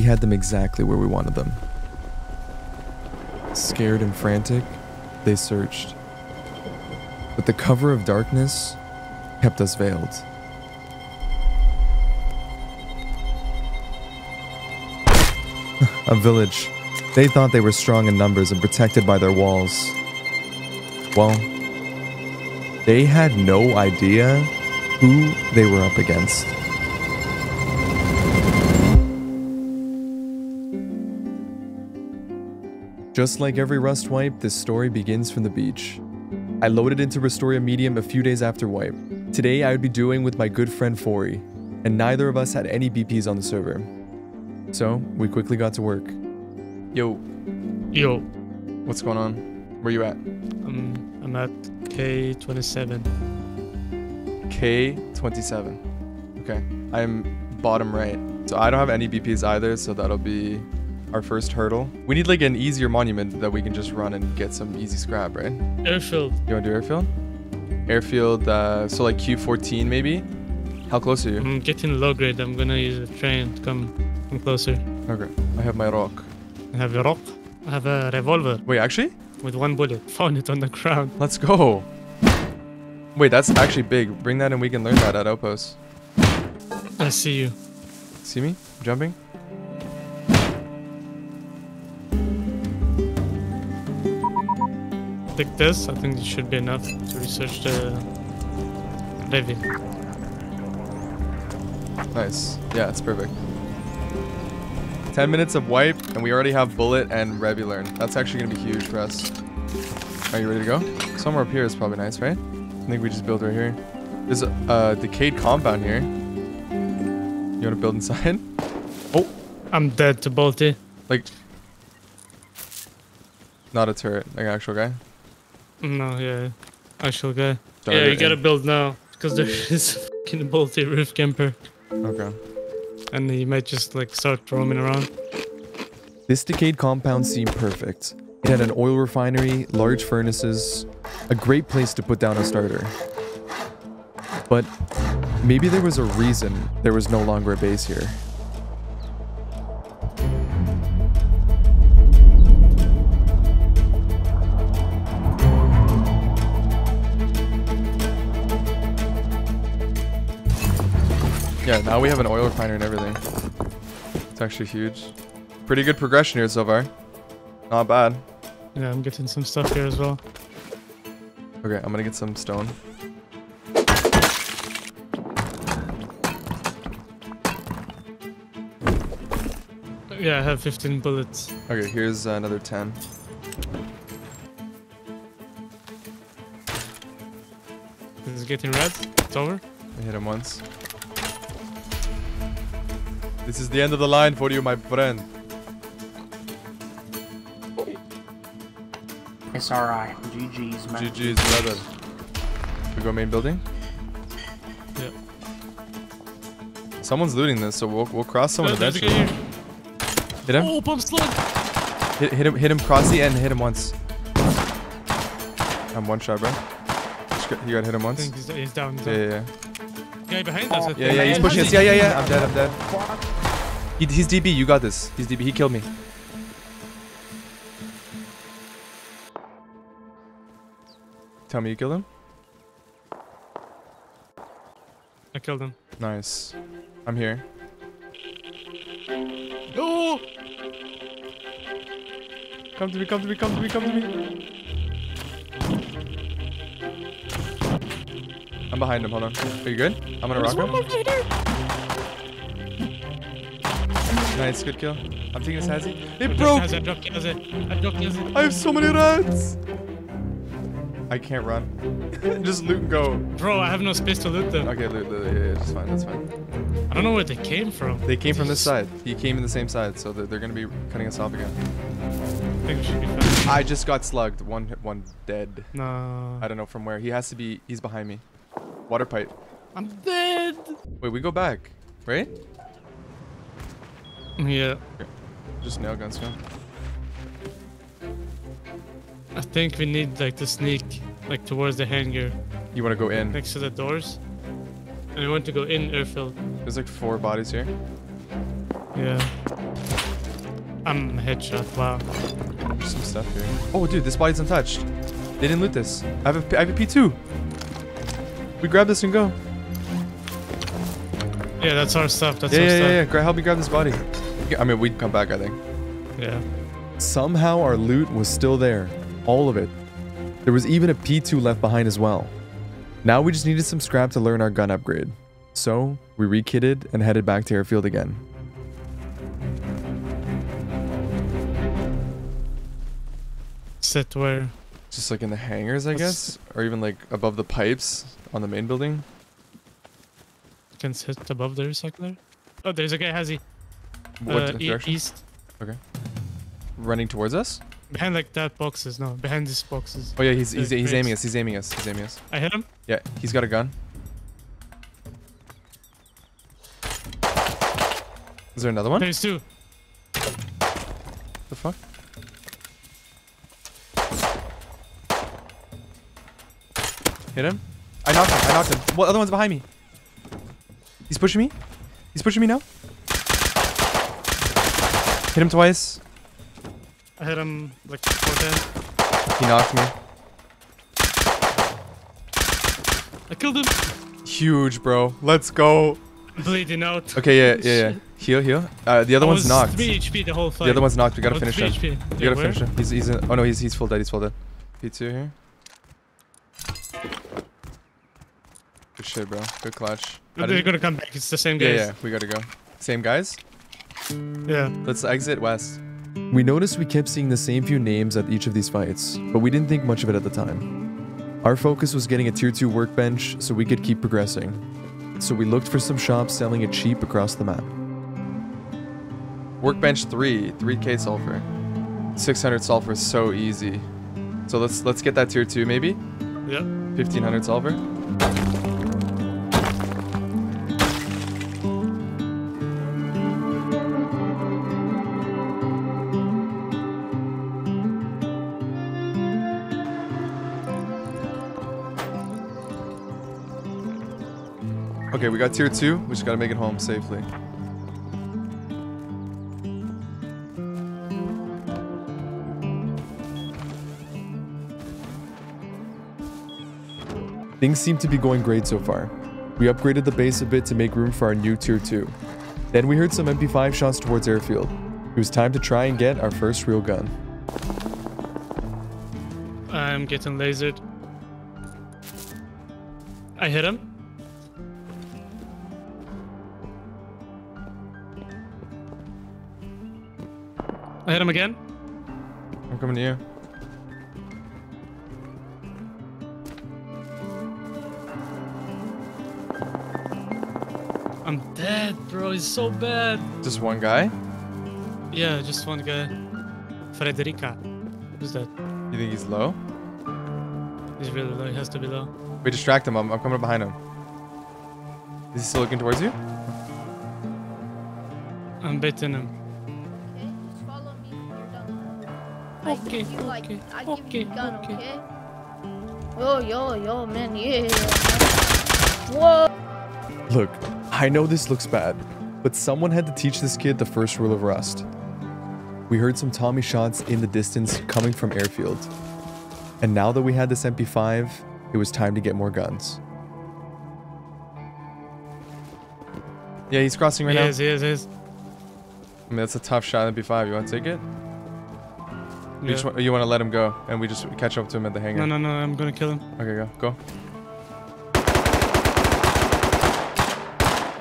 we had them exactly where we wanted them. Scared and frantic, they searched. But the cover of darkness kept us veiled. A village. They thought they were strong in numbers and protected by their walls. Well, they had no idea who they were up against. Just like every Rust wipe, this story begins from the beach. I loaded into Rustoria Medium a few days after wipe. Today I would be doing with my good friend Fory, and neither of us had any BPs on the server. So, we quickly got to work. Yo, Yo, what's going on? Where you at? um, I'm at K27. K27. Okay, I'm bottom right. So I don't have any BPs either, so that'll be our first hurdle. We need like an easier monument that we can just run and get some easy scrap, right? Airfield. You want to do airfield? Airfield, uh, so like Q14 maybe? How close are you? I'm getting low grade. I'm gonna use a train to come, come closer. Okay, I have my rock. I have a rock. I have a revolver Wait, actually? with one bullet. Found it on the ground. Let's go. Wait, that's actually big. Bring that and we can learn that at Outpost. I see you. See me? Jumping? Take this. I think it should be enough to research the levy. Nice. Yeah, it's perfect. 10 minutes of wipe, and we already have bullet and Revi learn. That's actually going to be huge for us. Are you ready to go? Somewhere up here is probably nice, right? I think we just build right here. There's a uh, decayed compound here. You want to build inside? Oh, I'm dead to Bolty. like... Not a turret, like an actual guy. No, yeah. Actual guy. Start yeah, you gotta in. build now. Because there is a fucking Bolty roof camper. Okay. And he might just like start roaming around. This decayed compound seemed perfect. It had an oil refinery, large furnaces, a great place to put down a starter. But maybe there was a reason there was no longer a base here. Yeah, now we have an oil refinery and everything. It's actually huge. Pretty good progression here so far. Not bad. Yeah, I'm getting some stuff here as well. Okay, I'm gonna get some stone. Yeah, I have 15 bullets. Okay, here's uh, another 10. This is getting red. It's over. I hit him once. This is the end of the line for you, my friend. It's alright. GG's, man. GG's, brother. We go main building? Yeah. Someone's looting this, so we'll, we'll cross someone there's eventually. guy. Hit him? Oh, pump slug! Hit, hit him, hit him, cross the end, hit him once. I'm one shot, bro. Just got- You gotta hit him I once. think he's, he's down. He's Yeah, down. yeah, yeah. Guy behind us. Yeah, yeah, he's pushing us. Yeah, yeah, yeah. I'm dead, I'm dead. He, he's DB, you got this. He's DB, he killed me. Tell me you killed him? I killed him. Nice. I'm here. Oh! Come to me, come to me, come to me, come to me. I'm behind him, hold on. Are you good? I'm gonna rock him. Nice, good kill. I'm taking his Hazzy. It broke! I dropped. I dropped Hazzy. I have so many rats! I can't run. Just loot and go. Bro, I have no space to loot them. Okay, loot, loot, yeah, yeah, that's fine, that's fine. I don't know where they came from. They came from this side. He came in the same side, so they're, they're gonna be cutting us off again. I think we should be fine. I just got slugged. One, one dead. No. I don't know from where. He has to be. He's behind me. Water pipe. I'm dead! Wait, we go back, right? Yeah. Just nail guns go. I think we need like to sneak like towards the hangar You want to go in? next to the doors. And we want to go in airfield. There's like four bodies here. Yeah. I'm headshot. Wow. There's some stuff here. Oh, dude, this body's untouched. They didn't loot this. I have a, I have a P2. We grab this and go. Yeah, that's our stuff. That's yeah, our yeah, stuff. yeah, yeah. Gra- Help me grab this body. I mean, we'd come back, I think. yeah. Somehow our loot was still there. All of it. There was even a P2 left behind as well. Now we just needed some scrap to learn our gun upgrade. So, we rekitted and headed back to airfield again. Sit where? Just like in the hangars, I guess, or even like above the pipes on the main building. Can sit above the recycler. Oh, there's a guy. Has he? What uh, direction? east. Running towards us? Behind like that boxes. No, behind these boxes. Oh yeah, he's he's, he's aiming us. He's aiming us. He's aiming us. I hit him. Yeah, he's got a gun. Is there another one? There's two. The fuck? Hit him. I knocked him. I knocked him. What other one's behind me? He's pushing me. He's pushing me now. Hit him twice. I hit him like 410. He knocked me. I killed him. Huge, bro. Let's go. Bleeding out. Okay, yeah, yeah, yeah. Heal, heal. Uh, the other I one's knocked. 3 HP the whole fight. The other one's knocked. We gotta finish him. HP. We Yeah, gotta where? finish him. He's, he's in, oh no, he's, he's full dead. He's full dead. P2 here. Good shit, bro. Good clutch. They're gonna come back. It's the same guys. yeah, yeah, we gotta go. Same guys? Yeah. Let's exit west. We noticed we kept seeing the same few names at each of these fights, but we didn't think much of it at the time. Our focus was getting a tier 2 workbench so we could keep progressing. So we looked for some shops selling it cheap across the map. Workbench 3, 3k sulfur. 600 sulfur is so easy. So let's let's get that tier 2 maybe. Yeah. 1500 sulfur. We got tier 2. We just gotta make it home safely. Things seem to be going great so far. We upgraded the base a bit to make room for our new tier 2. Then we heard some MP5 shots towards airfield. It was time to try and get our first real gun. I'm getting lasered. I hit him. Hit him again. I'm coming to you. I'm dead, bro. He's so bad. Just one guy? Yeah, just one guy. Frederica. Who's that? You think he's low? He's really low. He has to be low. We distract him. I'm, I'm coming up behind him. Is he still looking towards you? I'm baiting him. Okay, you like, okay, I give okay, you a gun, okay. okay? Yo, yo, yo, man, yeah. Whoa. Look, I know this looks bad, but someone had to teach this kid the first rule of Rust. We heard some Tommy shots in the distance coming from airfield. And now that we had this MP5, it was time to get more guns. Yeah, he's crossing right he now. is, he is, he is. I mean, that's a tough shot MP5. You want to take it? You, Yeah. just you want to let him go, and we just catch up to him at the hangar. No, no, no. I'm gonna kill him. Okay, go. Go.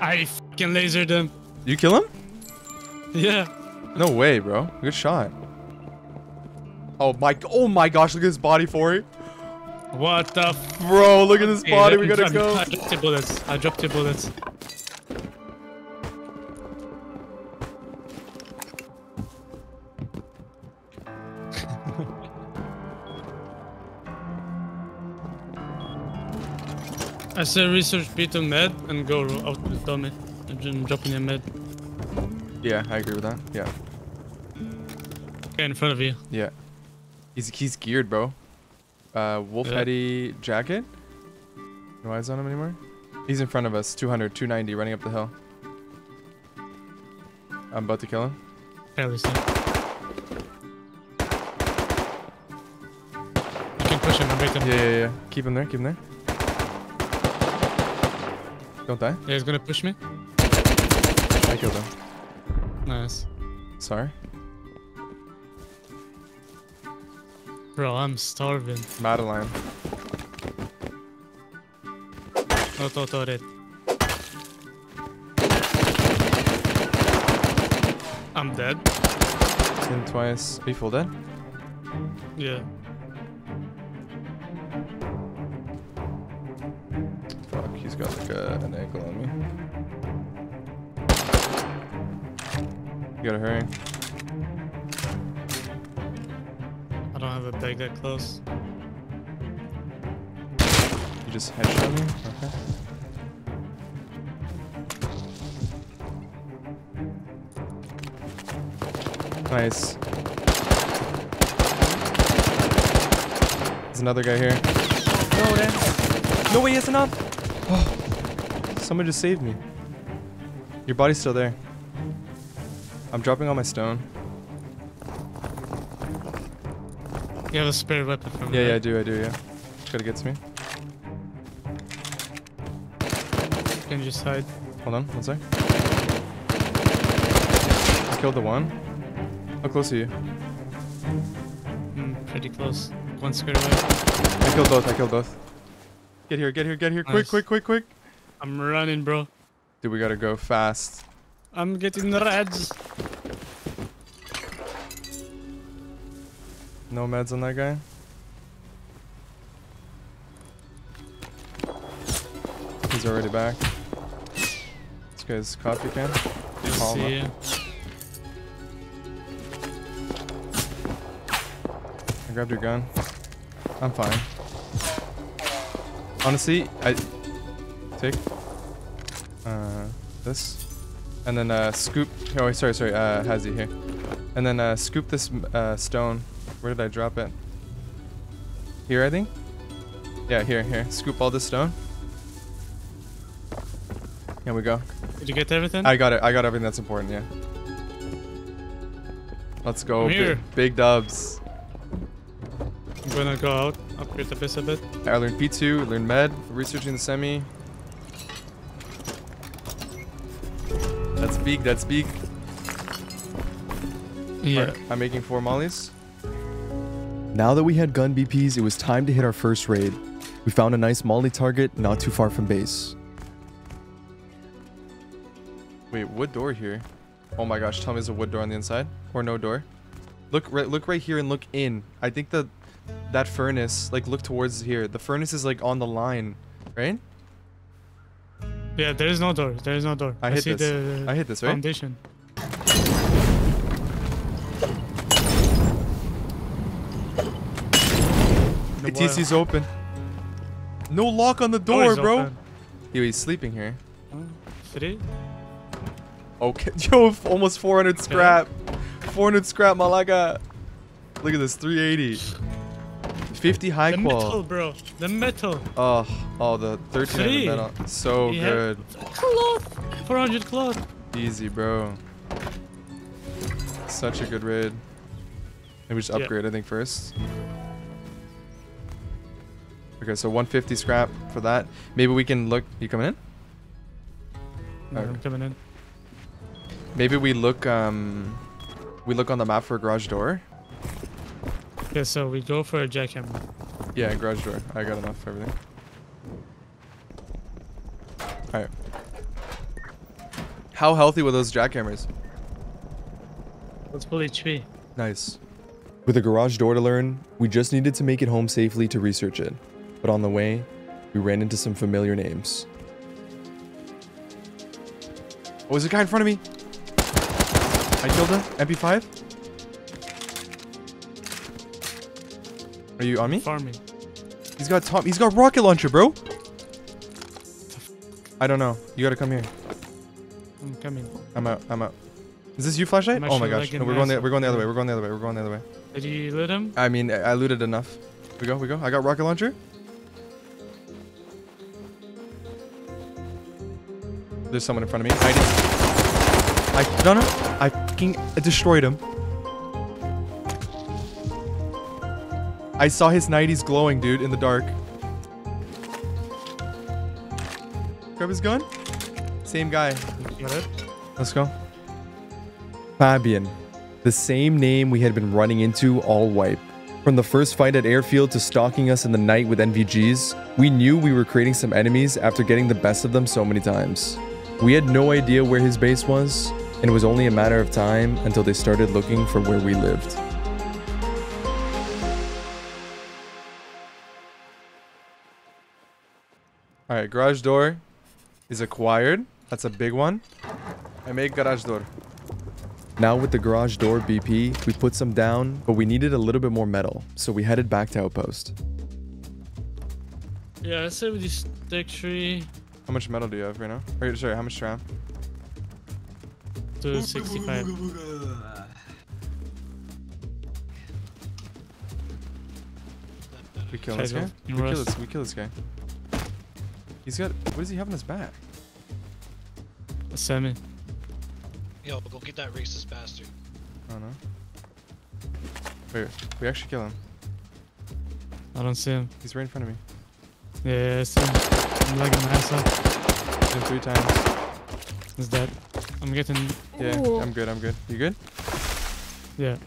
I fucking lasered him. You kill him? Yeah. No way, bro. Good shot. Oh my, oh my gosh, look at his body, Fory. What the Bro, look at this body. let We gotta go. I dropped your bullets. I dropped your bullets. I say research beat to med and go out with dummy. I'm dropping a med. Yeah, I agree with that. Yeah. Okay, in front of you. Yeah. He's he's geared, bro. Uh, Wolf yeah. Jacket. No eyes on him anymore. He's in front of us. 200, 290, running up the hill. I'm about to kill him. Fairly soon. You can push him. Yeah, yeah, yeah. Keep him there. Keep him there. Don't die. Yeah, he's gonna push me. I killed him. Nice. Sorry. Bro, I'm starving. Madeline. Not auto red. I'm dead. Him twice. Full dead? Yeah. Like uh, a, an ankle on me. You gotta hurry. I don't have a bag that close. You just headshot me? Okay. Nice. There's another guy here. No, Dan. No way, it's enough. Oh, someone just saved me. Your body's still there. I'm dropping all my stone. You have a spare weapon from Yeah, me, yeah, I do, I do, yeah. Just gotta get to me. Can you just hide? Hold on, one sec. I killed the one. How close are you? Mm, pretty close. One square away. I killed both, I killed both. Get here, get here, get here, quick, quick, quick, quick. I'm running, bro. Dude, we gotta go fast. I'm getting reds. No meds on that guy. He's already back. This guy's coffee can. Call see up. I grabbed your gun. I'm fine. Honestly, I take uh this and then uh scoop. Oh, sorry, sorry. Uh, Hazy here, and then uh scoop this uh stone. Where did I drop it? Here, I think. Yeah, here, here. Scoop all this stone. Here we go. Did you get everything? I got it. I got everything that's important. Yeah. Let's go. Big, big dubs. I'm gonna go out, upgrade the base a bit. I learned P2, learned med, researching the semi. Big, that's big. Yeah. Alright, I'm making four mollies. Now that we had gun BPs, it was time to hit our first raid. We found a nice molly target not too far from base. Wait, wood door here. Oh my gosh, tell me there's a wood door on the inside. Or no door. Look right look right here and look in. I think that that furnace, like look towards here. The furnace is like on the line, right? Yeah, there is no door. There is no door. I hit see this. the I hit this, right? foundation. ATC's open. No lock on the Door is bro. open. Yo, he's sleeping here. Oh, Three? Okay, yo, almost 400 scrap. 400 scrap, Malaga. Look at this, 380. 50 high The metal, qual. bro. The metal. Oh, oh, the 1300 Three. metal. So good. Cloth. 400 cloth. Easy, bro. Such a good raid. Maybe just Yeah. upgrade, I think, first. Okay, so 150 scrap for that. Maybe we can look. You coming in? No, Okay. I'm coming in. Maybe we look. Um, we look on the map for a garage door. Okay, so we go for a jackhammer. Yeah, garage door. I got enough for everything. Alright. How healthy were those jackhammers? Let's pull HP. Nice. With a garage door to learn, we just needed to make it home safely to research it. But on the way, we ran into some familiar names. Oh, there's a guy in front of me. I killed him. MP5. Are you on me? Farming. He's got top. He's got rocket launcher, bro. I don't know. You gotta come here. I'm coming. I'm out. I'm out. Is this you, flashlight? Oh my gosh. No, we're going. The, we're going the other way. We're going the other way. We're going the other way. Did you loot him? I mean, I I looted enough. We go. We go. I got rocket launcher. There's someone in front of me. Hiding. I no no. I fucking destroyed him. I saw his 90s glowing, dude, in the dark. Grab his gun. Same guy. Let's go. Fabian, the same name we had been running into all wipe. From the first fight at airfield to stalking us in the night with NVGs, we knew we were creating some enemies after getting the best of them so many times. We had no idea where his base was, and it was only a matter of time until they started looking for where we lived. All right, garage door is acquired. That's a big one. I make garage door. Now with the garage door BP, we put some down, but we needed a little bit more metal, so we headed back to Outpost. Yeah, I say with this stick tree How much metal do you have right now? Or, sorry, how much tram? to 65. We kill this guy. We kill this. We kill this guy. He's got. What does he have on his back? A semi. Yo, go get that racist bastard. I don't know. Wait, we actually kill him. I don't see him. He's right in front of me. Yeah, yeah I see him. I'm lagging my ass off. Hit him three times. He's dead. I'm getting. Yeah, Ooh. I'm good. I'm good. You good? Yeah.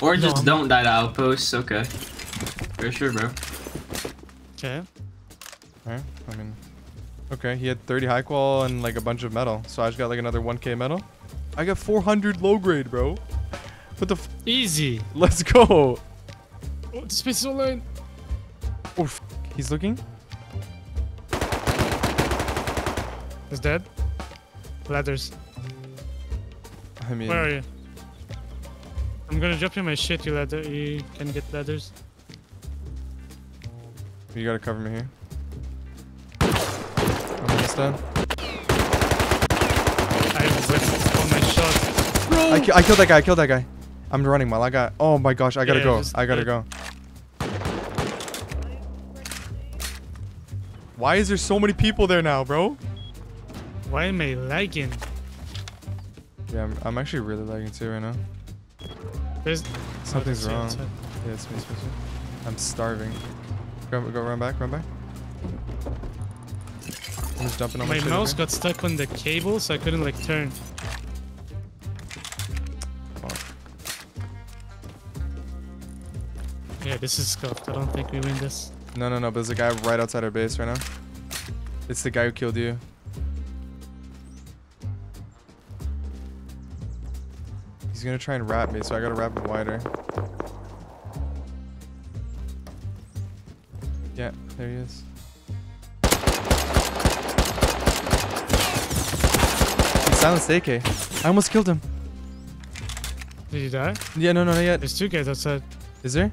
Or No, just I'm- don't die to outposts. Okay. For sure, bro. Okay. Alright. I mean, okay. He had 30 high qual and like a bunch of metal. So I just got like another 1k metal. I got 400 low grade, bro. What the? F Easy. Let's go. Oh, the space is all in. Oh, f he's looking. He's dead. Ladders. I mean, Where are you? I'm gonna drop you my shit, you ladder. You can get ladders. you gotta cover me here. I'm almost done. I all my shots. I, ki- I killed that guy. I killed that guy. I'm running, man. I got. Oh my gosh, I gotta Yeah, go. I gotta go. Why is there so many people there now, bro? Why am I lagging? Yeah, I'm, I'm actually really lagging too right now. There's Something's Oh, wrong. Yeah, it's me, it's me, it's me. I'm starving. Go, go, run back, run back. I'm just dumping on my, My mouse got stuck on the cable, so I couldn't like turn. Yeah, this is scuffed. I don't think we win this. No, no, no. But there's a guy right outside our base right now. It's the guy who killed you. He's gonna try and wrap me, so I gotta wrap him wider. Yeah, there he is. Silenced the AK. I almost killed him. Did you die? Yeah, no, no, not yet. There's two guys outside. Is there?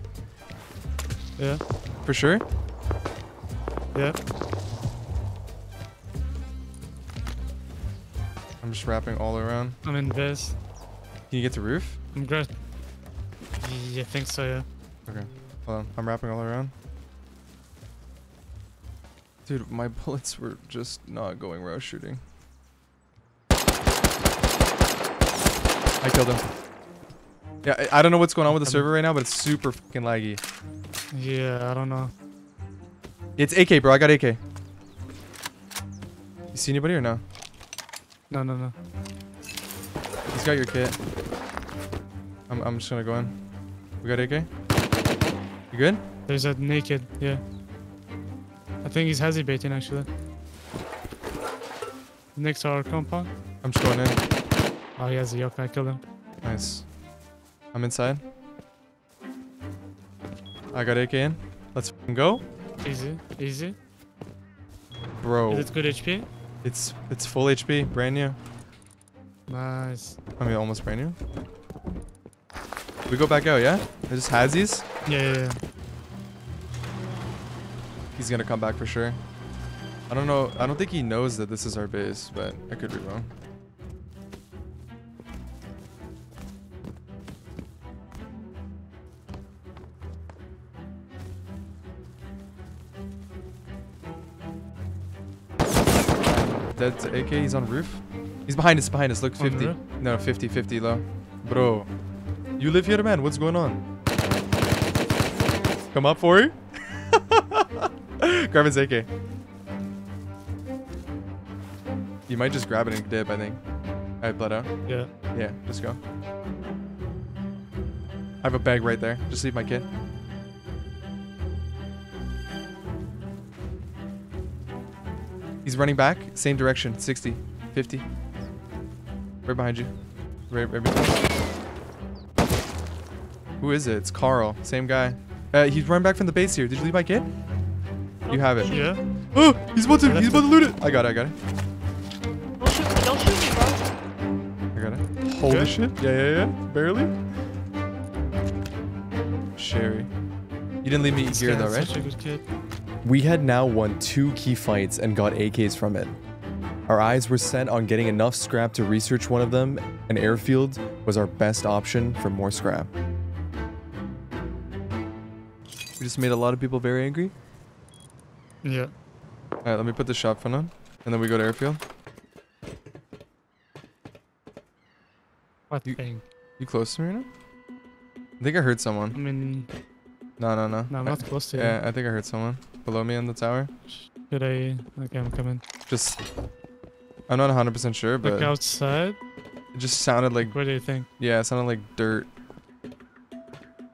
Yeah, For sure? yeah. I'm just wrapping all around. I'm in this. Can you get to roof? I'm good. Yeah, I think so, yeah. Okay. Hold on. I'm wrapping all around. Dude, my bullets were just not going row shooting. I killed him. Yeah, I, don't know what's going on with the Um, server right now, but it's super fucking laggy. Yeah, I don't know. It's AK, bro. I got AK. You see anybody or no? No, no, no. He's got your kit. I'm, I'm just gonna go in. We got AK? You good? There's a naked, yeah. I think he's hesi baiting actually. Next to our compound. I'm just going in. Oh, he has a yoke. I killed him. Nice. I'm inside. I got AK in. Let's go. Easy, easy. Bro, Is it good HP? it's it's full HP, brand new. Nice. I mean, almost brand new. We go back out, yeah? There's Hazzies. Yeah, yeah, yeah. He's gonna come back for sure. I don't know. I don't think he knows that this is our base, but I could be wrong. Dead to AK. He's on roof. He's behind us. Behind us. Look, 50. No, 50, 50 low. Bro, you live here, man. What's going on? Come up for you. grab his AK. You might just grab it and dip, I think. Alright, blood out. Yeah. Yeah, just go. I have a bag right there. Just leave my kit. He's running back. Same direction. 60. 50. Right behind you. Right, right behind you. Who is it? It's Carl. Same guy. Uh, he's running back from the base here. Did you leave my kit? You have it. Yeah. Oh, he's about to, he's about to loot it. I got it, I got it. Don't shoot me, don't shoot me, bro. I got it. Holy Good? shit. Yeah, yeah, yeah. Barely. Sherry. You didn't leave me This here though, is right? Such a good kid. We had now won two key fights and got AKs from it. Our eyes were set on getting enough scrap to research one of them, and airfield was our best option for more scrap. We just made a lot of people very angry. Yeah. Alright, let me put the shop phone on. And then we go to airfield. What You- thing? You close to me right now? I think I heard someone. I mean, No, no, no. no, I'm I- not close to you. yeah, I think I heard someone below me on the tower. Should I? Okay, I'm coming. Just, I'm not 100% sure, but Look outside. it just sounded like, What do you think? yeah, it sounded like dirt.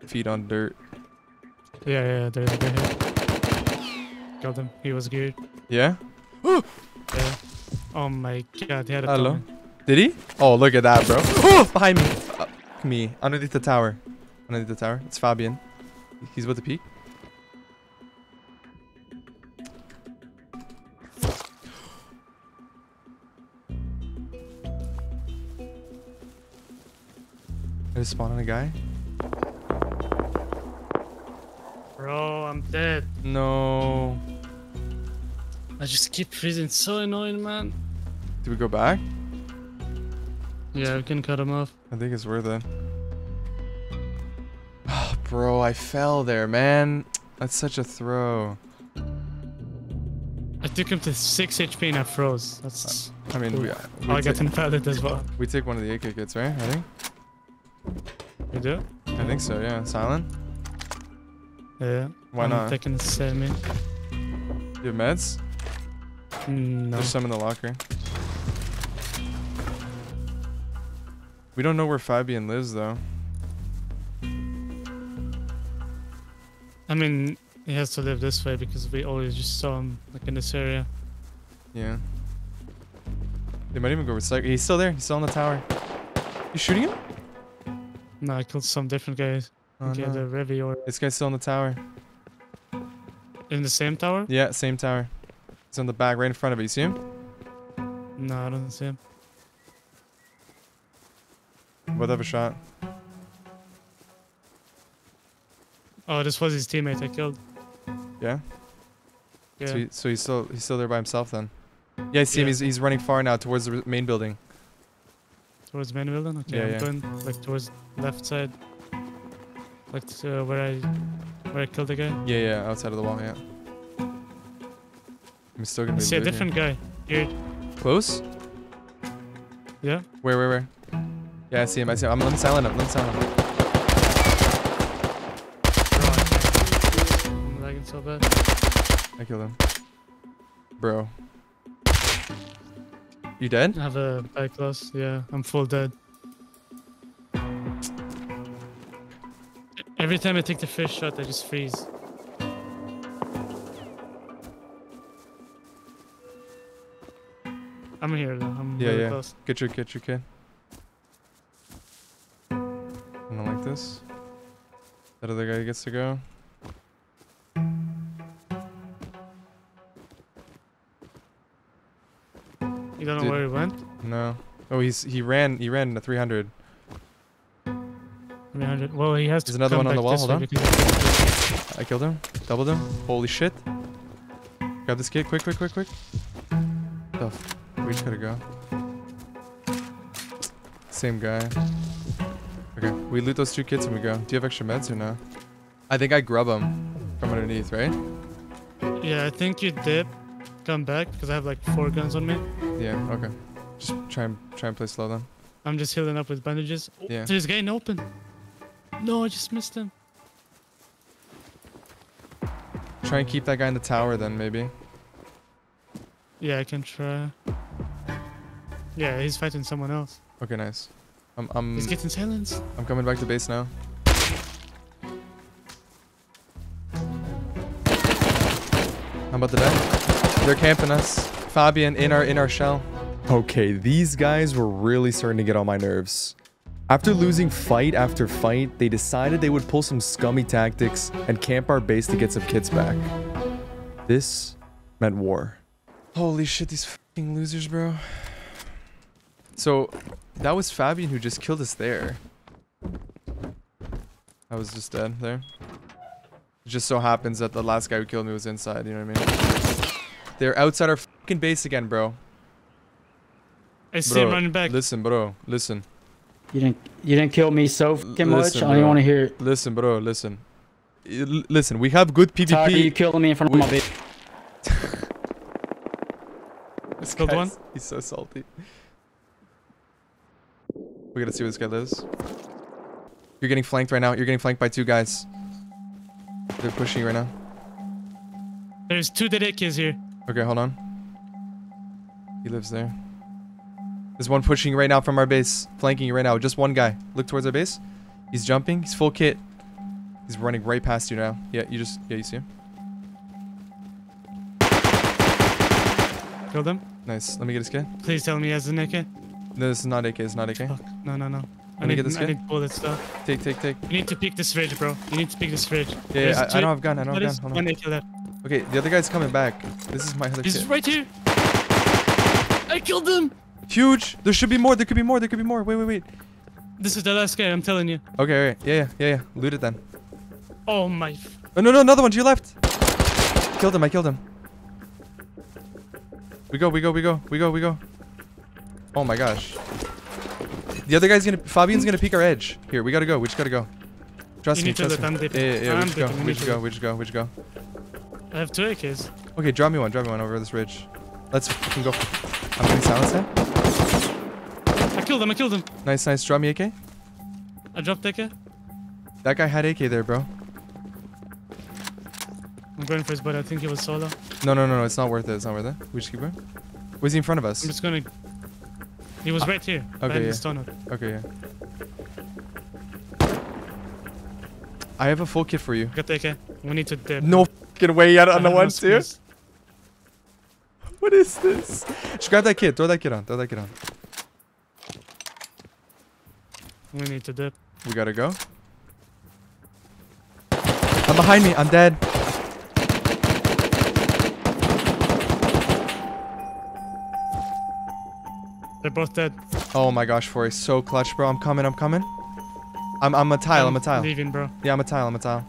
Feet on dirt. Yeah, yeah, there's a guy here. Got him. He was geared. Yeah? Yeah. Oh my god, he had a Hello? Did he? Oh, look at that, bro. Oh, behind me. Uh, me. Underneath the tower. Underneath the tower. It's Fabian. He's about to peek. I just spawned on a guy. Bro, I'm dead. No. I just keep freezing. So annoying, man. Do we go back? Yeah, we can cut him off. I think it's worth it. Oh, bro, I fell there, man. That's such a throw. I took him to 6 HP and I froze. That's. I mean, we, we, Oh, I got invalid as well. we take one of the AK kits, right? I think. You do? I think so. Yeah. Silent. Yeah. Why I'm not? taking semi. You have meds? Mm, No. There's some in the locker. We don't know where Fabian lives though. I mean, he has to live this way because we always just saw him like in this area. Yeah. They might even go recycle. He's still there. He's still on the tower. You shooting him? No, I killed some different guys. Oh, okay, no. the Revi or This guy's still on the tower. in the same tower? Yeah, same tower. He's on the back, right in front of it. You see him? No, I don't see him. Both have a shot. Oh, this was his teammate I killed. Yeah. Yeah. So, he, so he's still he's still there by himself then. Yeah, I see him. He's he's running far now towards the main building. Towards main building? Okay, Yeah, I'm yeah. going like towards left side. Like to, uh, where I where I killed the guy. Yeah, yeah, outside of the wall. Yeah. I'm still gonna I be see a lit here. different guy. Here. Close? Yeah? Where, where, where? Yeah, I see him. I see him. I'm, let me silent him. Let me silent him. I'm lagging so bad. I killed him. Bro. You dead? I have a back loss. Yeah, I'm full dead. Every time I take the first shot, I just freeze. I'm here though. I'm Yeah, really yeah. close. Get your, get your kid. I don't like this. That other guy gets to go. Oh, he's he ran he ran in the 300. 300. Well, he has There's another one on the wall, hold on. I killed him. Doubled him. Holy shit. Grab this kid. Quick, quick, quick, quick. The f- we just gotta go. Same guy. Okay, we loot those two kids and we go. Do you have extra meds or no? I think I grub them from underneath, right? Yeah, I think you dip, come back because I have like four guns on me. Yeah. Okay. Just try and try and play slow then. I'm just healing up with bandages. Oh, Yeah. There's a guy open. No, I just missed him. Try and keep that guy in the tower then, maybe. Yeah, I can try. Yeah, he's fighting someone else. Okay, nice. I'm I'm He's getting silenced. I'm coming back to base now. I'm about to die. They're camping us. Fabian in our in our shell. Okay, these guys were really starting to get on my nerves. After losing fight after fight, they decided they would pull some scummy tactics and camp our base to get some kits back. This meant war. Holy shit, these fucking losers, bro. So, that was Fabian who just killed us there. I was just dead there. It just so happens that the last guy who killed me was inside, you know what I mean? They're outside our fucking base again, bro. I see him running back. listen, bro. Listen. You didn't you didn't kill me so fucking much. Listen, I don't want to hear it. Listen, bro. Listen. Y- l- Listen, we have good Tired of you PvP. killing me in front of my base. This Killed one. He's so salty. We gotta see where this guy lives. You're getting flanked right now. You're getting flanked by two guys. They're pushing you right now. There's two dead kids here. Okay, hold on. He lives there. There's one pushing right now from our base. Flanking you right now. Just one guy. Look towards our base. He's jumping. He's full kit. He's running right past you now. Yeah, you just... Yeah, you see him? Killed him. Nice. Let me get his kit. Please tell me he has an AK. No, this is not AK. It's not AK. Fuck. No, no, no. I me need, get this I kid. need bullet stuff. Take, take, take. You need to pick this fridge, bro. You need to pick this fridge. Yeah, yeah I, I, don't have gun. I don't What have gun. Hold on. one left? Okay, the other guy's coming back. This is my other He's right here. I killed him. Huge. There should be more. There could be more. There could be more. Wait, wait, wait. This is the last guy. I'm telling you. Okay, alright. Yeah, yeah, yeah, yeah. Loot it then. Oh my. Oh, no, no, another one to your left. Killed him. I killed him. We go, we go, we go, we go, we go. Oh my gosh. The other guy's gonna, Fabian's gonna peek our edge. Here, we gotta go. We just gotta go. Trust You me, need to trust me. Yeah, yeah, yeah. We just go. we just go. We just go. We just go. I have two AKs. Okay, draw me one. Draw me one over this ridge. Let's go. I'm getting silenced now. I killed him. I killed him. Nice, nice. Draw me AK. I dropped AK. That guy had AK there, bro. I'm going for his butt. I think he was solo. No, no, no, no. It's not worth it. It's not worth it. We just keep going. Was he in front of us? I'm just gonna. He was ah. right here. Okay. yeah. Okay, yeah. I have a full kit for you. Got the AK. We need to dip. No fucking way yet I on the one too. What is this? Just grab that kit. Throw that kit on. Throw that kit on. We need to dip. We gotta go. I'm behind me. I'm dead. They're both dead. Oh my gosh, Fory. So clutch, bro. I'm coming. I'm coming. I'm, I'm a tile. I'm a tile. Leaving, bro. Yeah, I'm a tile. I'm a tile.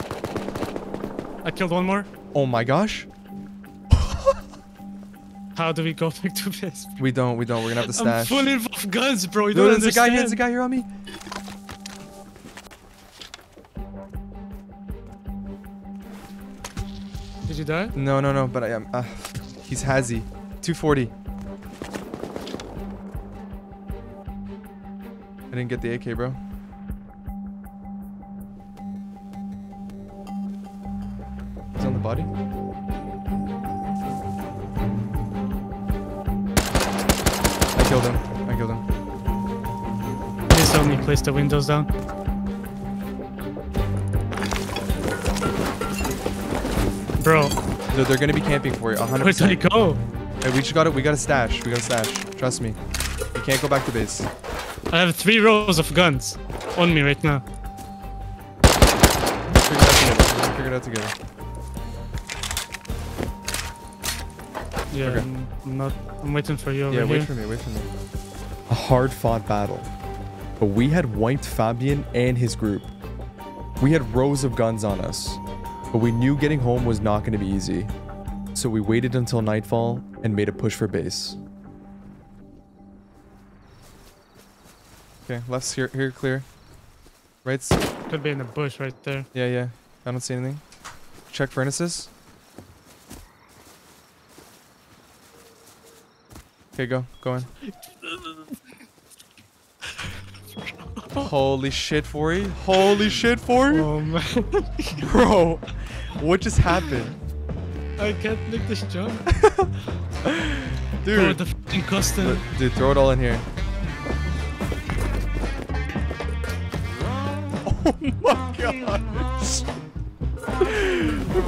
I killed one more. Oh my gosh. How do we go back to base? We don't. We don't. We're gonna have to stash. I'm full of guns, bro. You No, don't there's a guy here. There's a guy here on me. Did you die? No, no, no. But I am. Uh, he's hazy. 240. I didn't get the AK, bro. He's on the body. Killed him. I killed him. Please help me place the windows down. Bro, They're, they're gonna be camping for you. 100. where did he go? Hey, we just got it. We got a stash. We got a stash. Trust me. You can't go back to base. I have three rows of guns on me right now. Figure it out together. Figure it out together. Yeah, Okay. I'm, not. I'm waiting for you Yeah, here. wait for me. Wait for me. A hard fought battle. But we had wiped Fabian and his group. We had rows of guns on us. But we knew getting home was not going to be easy. So we waited until nightfall and made a push for base. Okay, left's here, here clear. Right's, Could be in the bush right there. yeah, yeah. I don't see anything. Check furnaces. Okay, go, go in. Holy shit, Fory! Holy shit, Fory, Oh man. bro! What just happened? I can't make this jump. Dude, Oh, the fucking custom. dude, throw it all in here. Oh my god.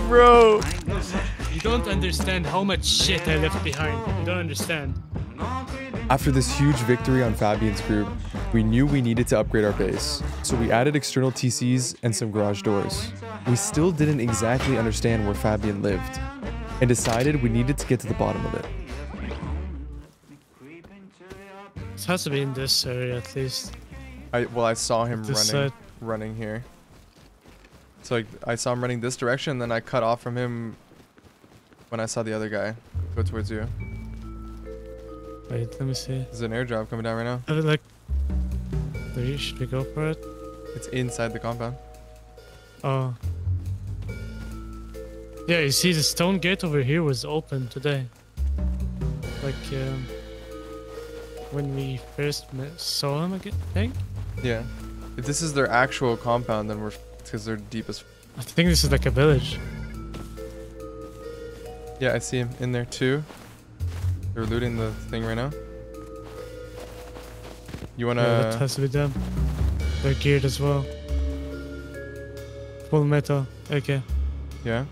Bro. You don't understand how much shit I left behind. You don't understand. After this huge victory on Fabian's group, we knew we needed to upgrade our base, so we added external TCs and some garage doors. We still didn't exactly understand where Fabian lived, and decided we needed to get to the bottom of it. It has to be in this area at least. I well, I saw him running, side. running here. So like, I saw him running this direction, then I cut off from him when I saw the other guy go towards you. Wait, let me see. There's an airdrop coming down right now. I would like. Three, should we go for it? It's inside the compound. Oh. Yeah, you see, the stone gate over here was open today. Like, um, when we first met, saw him again, I think? Yeah. If this is their actual compound, then we're because they're deep as. I think this is like a village. Yeah, I see him in there too. They're looting the thing right now. You wanna? yeah, that has to be them. They're geared as well. Full metal. Okay. yeah.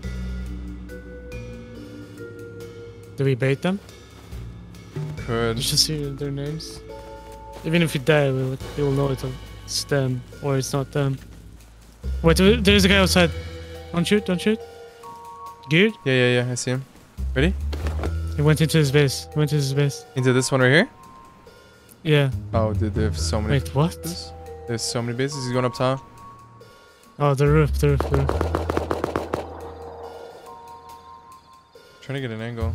Do we bait them? Could. You should see their names. Even if we die, we'll, we'll know it's them or it's not them. Wait, there's a guy outside. Don't shoot, don't shoot. Geared? Yeah, yeah, yeah. I see him. Ready? He went into his base. He went into his base. Into this one right here. Yeah. Oh, dude, have so many. Wait, what? bases. There's so many bases. He's going up top. Oh, the roof, the roof, the roof. Trying to get an angle.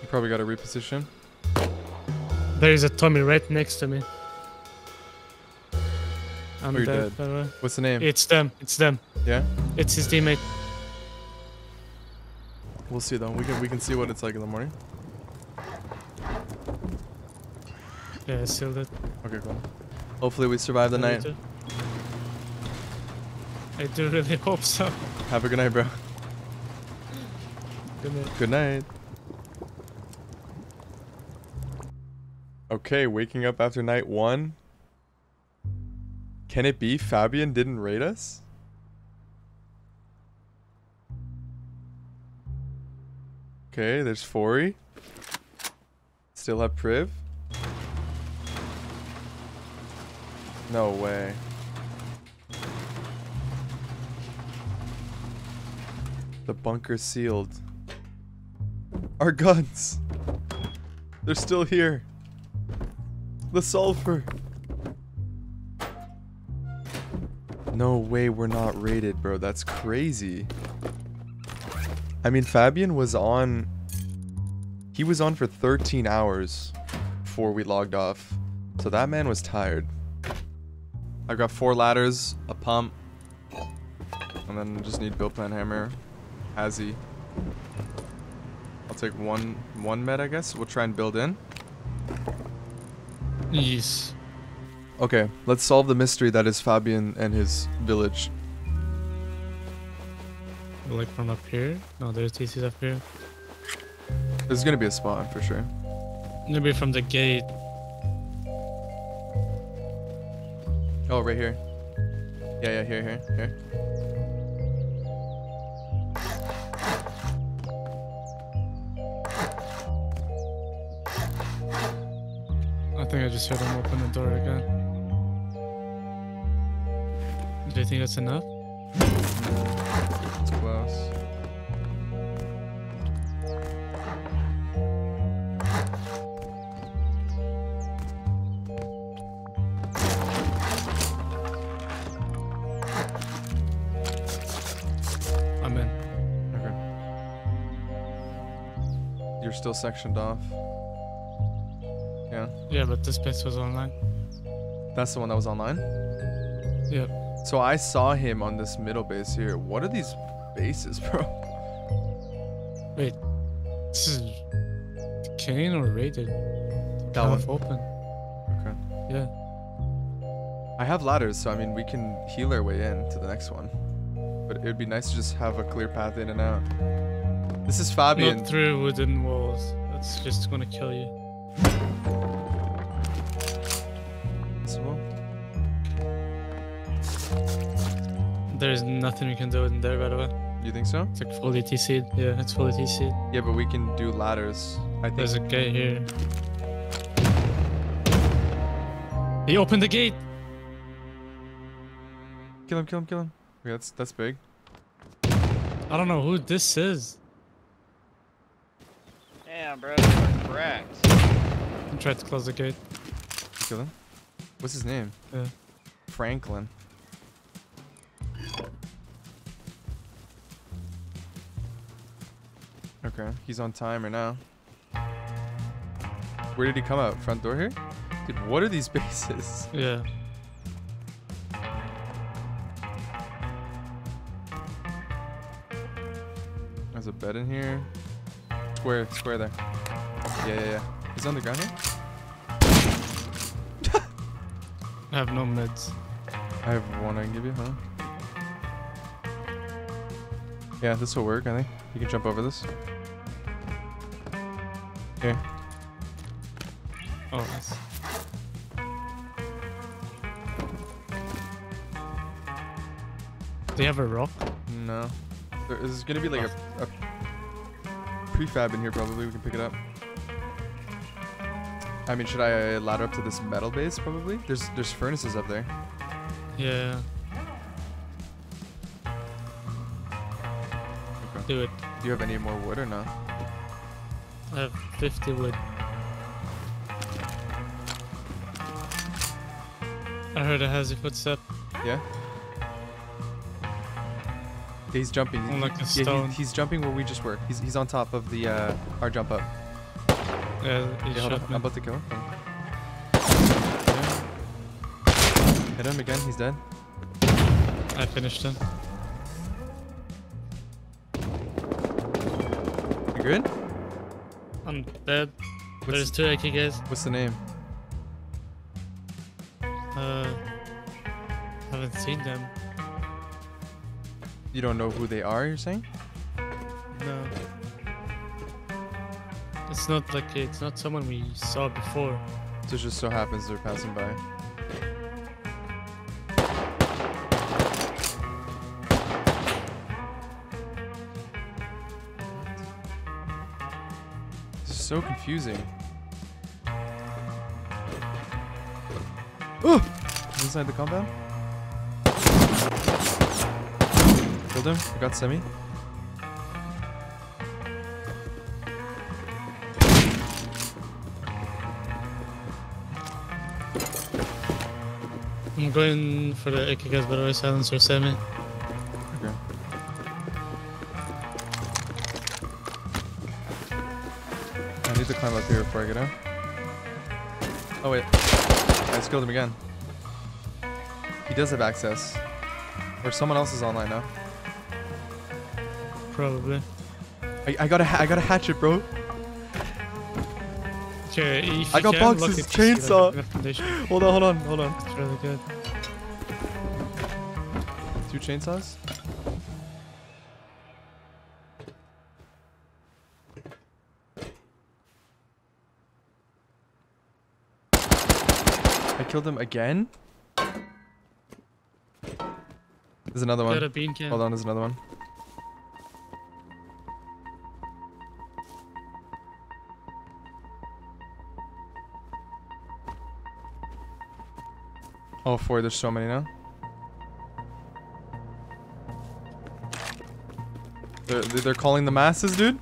You probably got to reposition. There is a Tommy right next to me. I'm Oh, you're dead, dead. by the way. What's the name? It's them. It's them. yeah. It's his teammate. We'll see though. We can we can see what it's like in the morning. Yeah, I sealed it. Okay, cool. Hopefully we survive the Me night. too. I do really hope so. Have a good night, bro. Good night. Good night. Okay, waking up after night one. Can it be Fabian didn't rate us? Okay, there's Fory. Still have Priv. No way. The bunker's sealed. Our guns. They're still here. The sulfur. No way we're not rated, bro. That's crazy. I mean, Fabian was on... He was on for 13 hours before we logged off. So that man was tired. I got four ladders, a pump, and then just need build plan hammer, Hazzy. I'll take one one med, I guess. We'll try and build in. Yes. Okay, let's solve the mystery that is Fabian and his village. Like from up here? No, there's TCs up here. There's gonna be a spot for sure. Maybe from the gate. Oh, right here. Yeah, yeah, here, here, here. I think I just heard him open the door again. Do you think that's enough? It's close. I'm in. Okay. You're still sectioned off. Yeah. Yeah, but this place was online. That's the one that was online? So I saw him on this middle base here. What are these bases, bro? Wait. This is Kane or rated? That one. open. Okay. Yeah. I have ladders, so I mean we can heal our way in to the next one. But it would be nice to just have a clear path in and out. This is Fabian. Not through wooden walls. That's just gonna kill you. There's nothing we can do in there, by the way. You think so? It's like fully TC'd. Yeah, it's fully TC'd. Yeah, but we can do ladders. I think. There's a gate here. He opened the gate! Kill him, kill him, kill him. Okay, that's that's big. I don't know who this is. Damn, bro, you're cracked. I tried to close the gate. Kill him. What's his name? Yeah. Franklin. Okay, he's on timer now. Where did he come out? Front door here? Dude, what are these bases? Yeah. There's a bed in here. Square, square there. Yeah, yeah, yeah. He's on the ground here? I have no meds. I have one I can give you, huh? Yeah, this will work, I think. You can jump over this. Here. Oh, nice. Do you have a rock? No. There is gonna be like a, a prefab in here probably, we can pick it up. I mean, should I uh, ladder up to this metal base probably? There's there's furnaces up there. Yeah. Okay. Do it. Do you have any more wood or no? I have 50 wood. I heard a hazy footstep. Yeah? He's jumping. On like a Yeah, he- he's jumping where we just were. He's, he's on top of the uh, our jump up. Yeah, he Yeah, shot I'm about to kill him. Hit him again. He's dead. I finished him. You good? I'm dead. What's, There's two AK guys. what's the name? Uh, haven't seen them. You don't know who they are. You're saying? No. It's not like it's not someone we saw before. So it just so happens they're passing by. So confusing. Oh! Inside the compound? Killed him. I got semi. I'm going for the AK guys, by the way, silencer semi. Here before I get out. Oh wait. I just killed him again. He does have access. Or someone else is online now. Probably. I, I got a ha- I got a hatchet, bro. Okay, I got boxes, look at this, chainsaw. Hold on, hold on, hold on. It's really good. Two chainsaws? Killed him again? There's another one. Hold on, there's another one. Oh, four. There's so many now. They're, they're calling the masses, dude.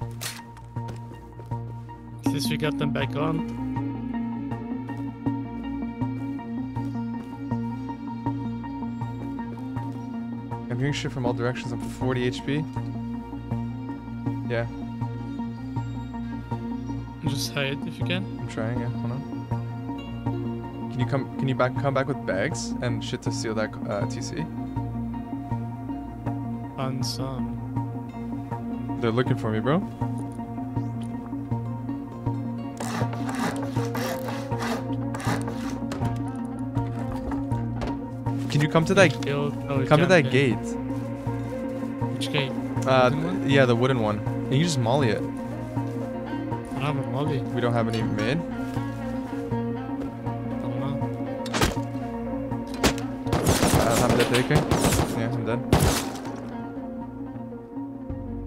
Since we got them back on. Shit from all directions. I'm 40 HP. Yeah, Just hide if you can. I'm trying. Yeah, hold on. Can you come? Can you back come back with bags and shit to seal that uh, TC? On some. They're looking for me, bro. You come to that? Oh, Come to that in. gate. Which gate? Uh, yeah, the wooden one. And you just molly it. I don't have a molly. We don't have any made. I don't know. Uh, I'm dead, AK. Yeah, I'm dead.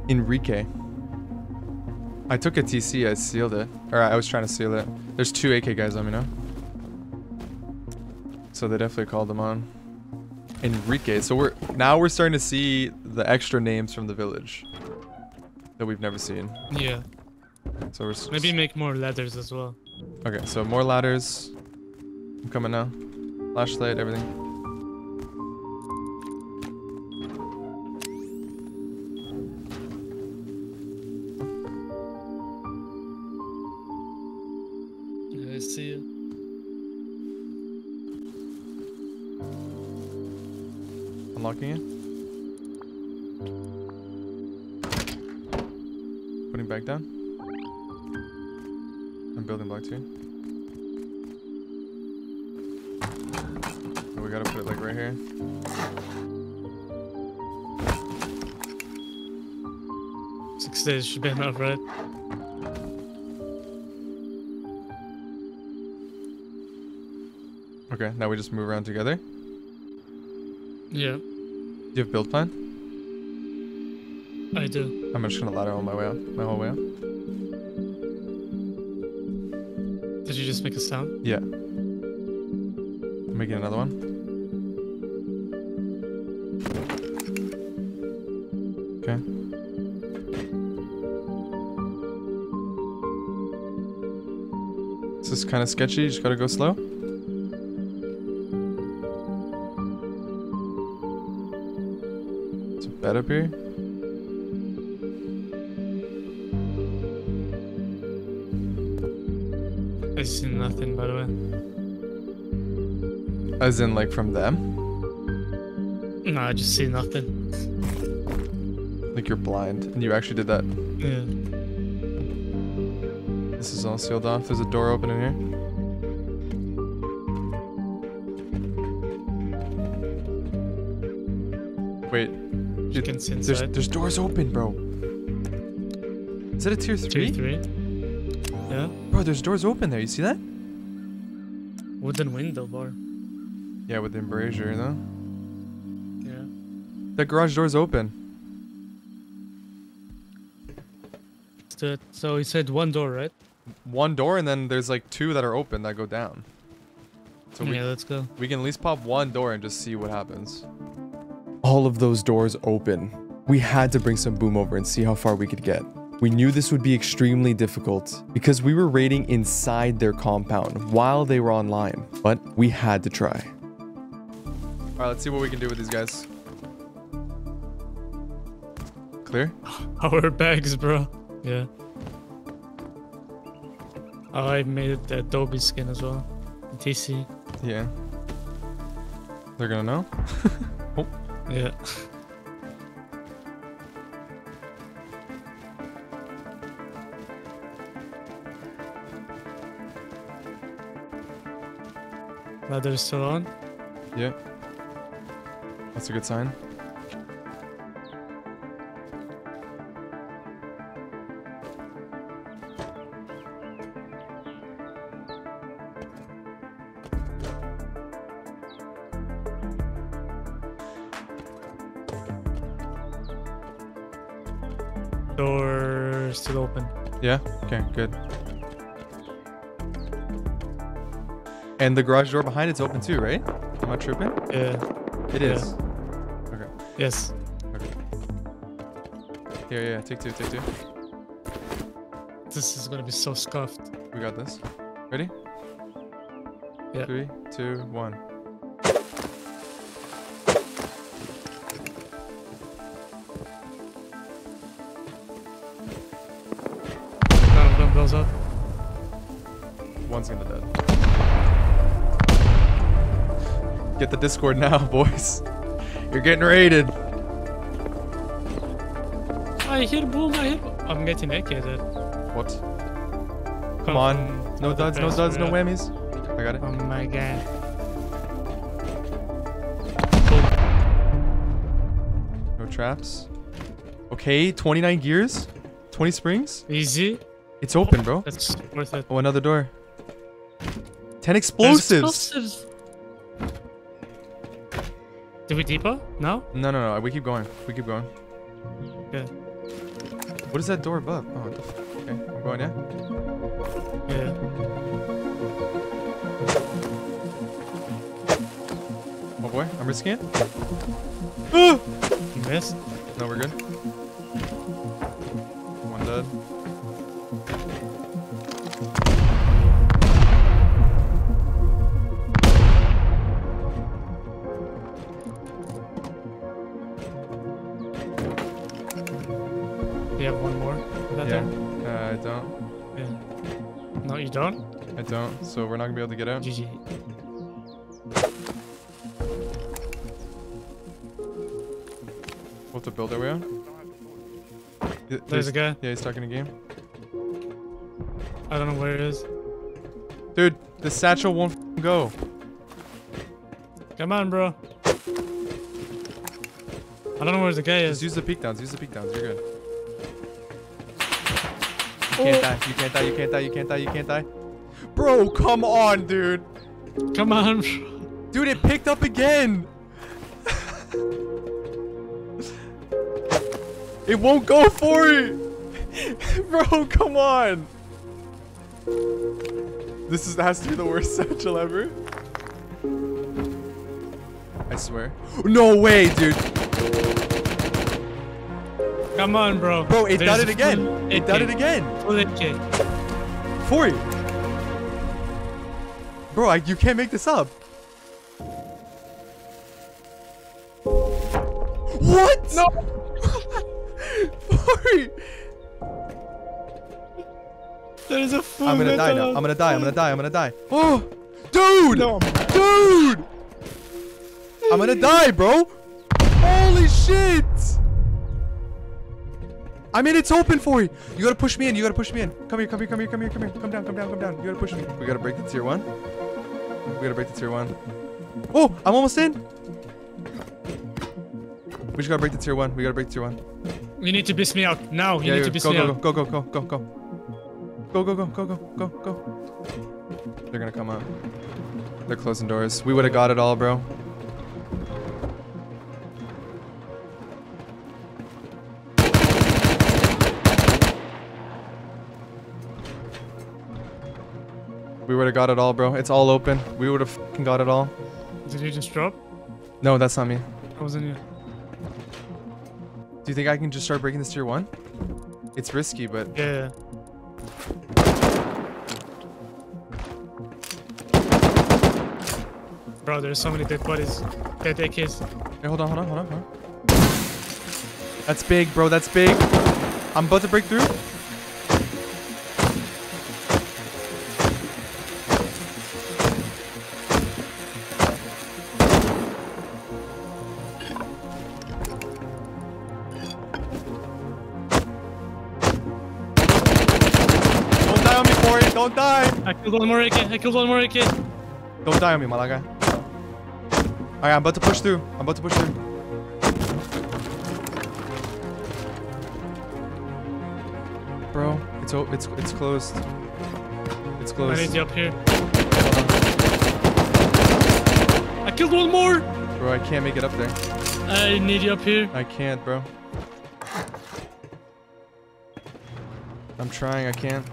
Enrique. I took a TC, I sealed it. Or I was trying to seal it. There's two AK guys on me now. So they definitely called them on. Enrique. So we're now we're starting to see the extra names from the village that we've never seen. Yeah. So we're Maybe make more ladders as well. Okay, so more ladders. I'm coming now. Flashlight, everything. It. Putting back down. I'm building block two. Oh, we gotta put it like right here. Six days should be enough, right? Okay, now we just move around together. Yeah, Do you have build plan? I do. I'm just gonna ladder all my way out, my whole way out. Did you just make a sound? Yeah. I'm making another one. Okay. This is kind of sketchy. You just gotta go slow. Up here. I see nothing, by the way. As in, like, from them? No, I just see nothing. Like, you're blind. And you actually did that. Yeah. This is all sealed off. There's a door open in here. You can see There's, there's doors open, bro. Is that a tier 3? Tier three. Yeah. Bro, there's doors open there. You see that? Wooden window bar. Yeah, with the embrasure, though. Yeah. That garage door's open. It. So he said one door, right? One door, and then there's like two that are open that go down. So we, yeah, let's go. we can at least pop one door and just see what happens. All of those doors open. We had to bring some boom over and see how far we could get. We knew this would be extremely difficult because we were raiding inside their compound while they were online, but we had to try. Alright, let's see what we can do with these guys. Clear? Our bags, bro. Yeah. Oh, I made the Adobe skin as well. TC. Yeah. They're gonna know? Yeah. Ladder's still on. Yeah. That's a good sign. Yeah? Okay, good. And the garage door behind it's open too, right? Am I tripping? Yeah. It Yeah. Okay. Yes. Okay. Here, yeah, take two, take two. This is gonna be so scuffed. We got this. Ready? Yeah. Three, two, one. Get the Discord now, boys. You're getting raided. I hear boom, I hear boom. I'm getting AK there. What? Come on. No duds, no duds, no whammies. I got it. Oh my god. No traps. Okay, 29 gears, 20 springs. Easy. It's open, bro. That's worth it. Oh, another door. 10 There's explosives. Did we depot? No? No, no, no. We keep going. We keep going. Okay. What is that door above? Oh, what the f- okay. I'm going, yeah? Yeah. Oh boy, I'm risking it. Ah! You missed. No, we're good. One dead. So we're not gonna be able to get out. GG. What the build are we on? Th- There's a guy. Yeah, he's stuck in a game. I don't know where it is. Dude, the satchel won't go. Come on, bro. I don't know where the guy Just is. use the peek downs. Use the peek downs. You're good. You can't die. You can't die. You can't die. You can't die. You can't die. Bro, come on, dude. Come on. Dude, it picked up again. it won't go for it. Bro, come on. This is has to be the worst satchel ever. I swear. No way, dude. Come on, bro. Bro, it There's done it again. It done it again. Full AK. For you. Bro, I, you can't make this up. What? No. Fory. There's a full I'm gonna die now. I'm gonna die. I'm gonna die. I'm gonna die. Oh, dude. no. Dude. I'm gonna die, bro. Holy shit. I mean, it's open for you. You gotta push me in. You gotta push me in. Come here, come here, come here, come here, come here. Come down, come down, come down. You gotta push me. We gotta break the tier one. We gotta break the tier one. Oh, I'm almost in. We just gotta break the tier one. We gotta break the tier one. You need to biss me out. Now, you Yeah, need yeah, to biss go, me go, out. go, go, go, go, go, go. Go, go, go, go, go, go, go. They're gonna come out. They're closing doors. We would have got it all, bro. We would have got it all, bro. It's all open. We would have got it all. Did you just drop? No, that's not me. I wasn't you. Do you think I can just start breaking this tier one? It's risky, but Yeah. Bro, there's so many dead bodies. Dead AKs. Hey, hold on, hold on, hold on, hold on. That's big, bro. That's big. I'm about to break through. Don't die. I killed one more AK. I killed one more AK. Don't die on me, Malaga. Alright, I'm about to push through. I'm about to push through. Bro, it's o it's it's closed. It's closed. I need you up here. I killed one more. Bro, I can't make it up there. I need you up here. I can't, bro. I'm trying, I can't.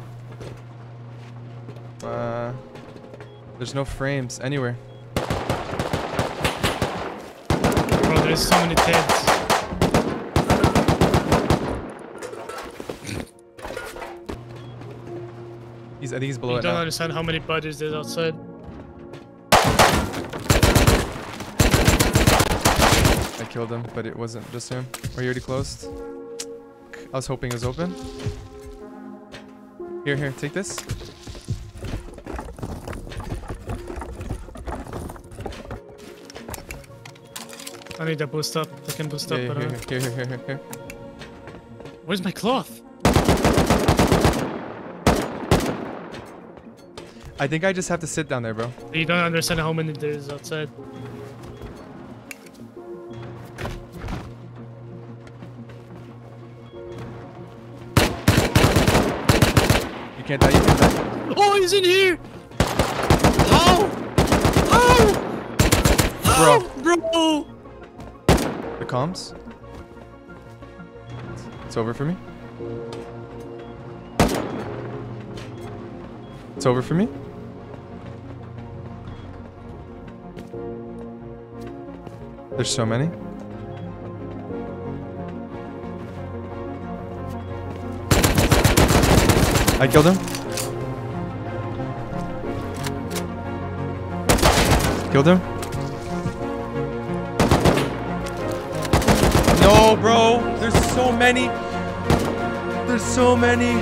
Uh, there's no frames anywhere. Bro, there's so many deads. He's, I think he's below You it don't now. understand how many bodies there's outside. I killed him, but it wasn't just him. Are you already closed? I was hoping it was open. Here, here, take this. I need that boost up. I can boost yeah, up. Yeah, here, here, here, here, Where's my cloth? I think I just have to sit down there, bro. You don't understand how many there is outside. You can't die, you can't die. Oh, he's in here! How? How? How? Bro. Bro! Comms. It's over for me. It's over for me. There's so many. I killed him. Killed him. No, bro. There's so many. There's so many.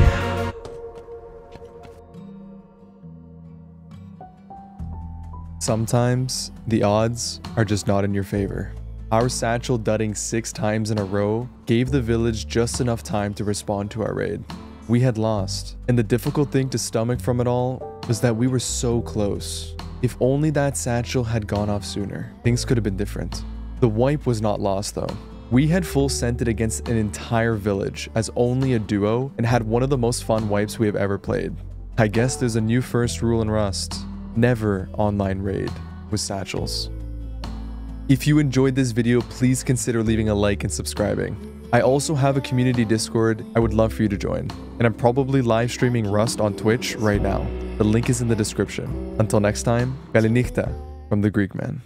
Sometimes the odds are just not in your favor. Our satchel dudding six times in a row gave the village just enough time to respond to our raid. We had lost, and the difficult thing to stomach from it all was that we were so close. If only that satchel had gone off sooner, things could have been different. The wipe was not lost though. We had full scented against an entire village as only a duo and had one of the most fun wipes we have ever played. I guess there's a new first rule in Rust. Never online raid with satchels. If you enjoyed this video, please consider leaving a like and subscribing. I also have a community Discord I would love for you to join, and I'm probably live streaming Rust on Twitch right now. The link is in the description. Until next time, Galinichta from the Greek Man.